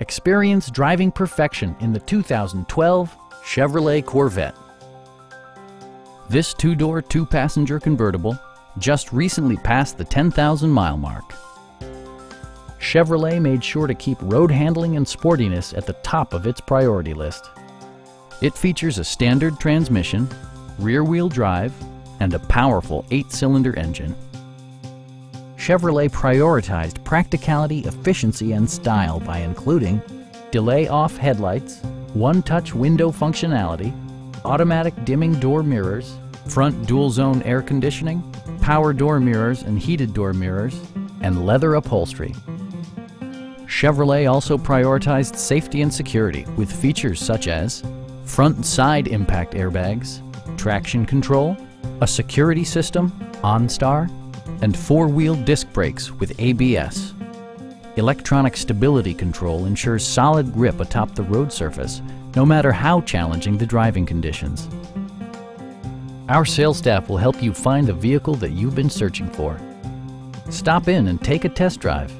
Experience driving perfection in the 2012 Chevrolet Corvette. This two-door, two-passenger convertible just recently passed the 10,000 mile mark. Chevrolet made sure to keep road handling and sportiness at the top of its priority list. It features a standard transmission, rear-wheel drive, and a powerful eight-cylinder engine. Chevrolet prioritized practicality, efficiency, and style by including delay-off headlights, one-touch window functionality, automatic dimming door mirrors, front dual-zone air conditioning, power door mirrors and heated door mirrors, and leather upholstery. Chevrolet also prioritized safety and security with features such as front and side impact airbags, traction control, a security system, OnStar, and four-wheel disc brakes with ABS. Electronic stability control ensures solid grip atop the road surface, no matter how challenging the driving conditions. Our sales staff will help you find the vehicle that you've been searching for. Stop in and take a test drive.